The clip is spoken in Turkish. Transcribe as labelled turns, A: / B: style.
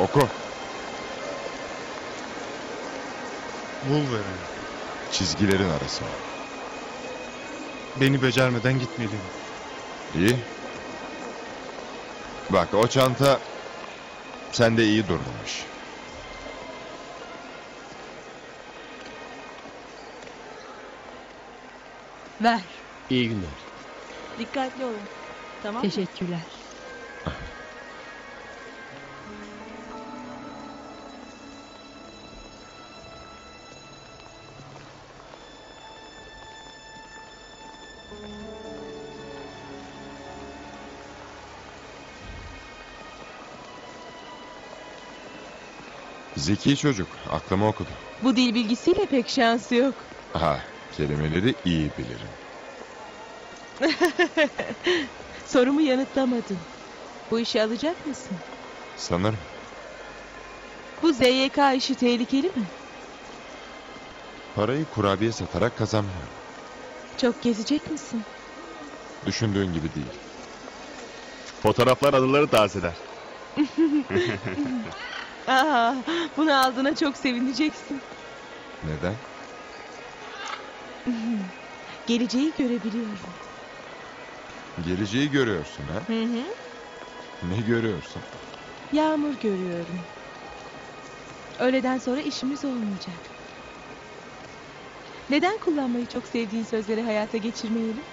A: Oku.
B: Wolverine.
A: Çizgilerin arası.
B: Beni becermeden gitmeliyim.
A: İyi. Bak o çanta sende iyi durmamış.
C: Ver.
D: İyi günler.
C: Dikkatli olun. Tamam mı?
E: Teşekkürler.
A: Zeki çocuk. Aklımı okudu.
C: Bu dil bilgisiyle pek şansı yok.
A: Aha, kelimeleri iyi bilirim.
C: Sorumu yanıtlamadın. Bu işi alacak mısın?
A: Sanırım.
C: Bu ZYK işi tehlikeli mi?
A: Parayı kurabiye satarak kazanmıyorum.
C: Çok gezecek misin?
A: Düşündüğün gibi değil.
D: Fotoğraflar anıları tazeler.
C: Aa, bunu aldığına çok sevineceksin.
A: Neden?
C: Geleceği görebiliyorum.
A: Geleceği görüyorsun ha?
C: Hı hı.
A: Ne görüyorsun?
C: Yağmur görüyorum. Öğleden sonra işimiz olmayacak. Neden kullanmayı çok sevdiğin sözleri hayata geçirmeyelim?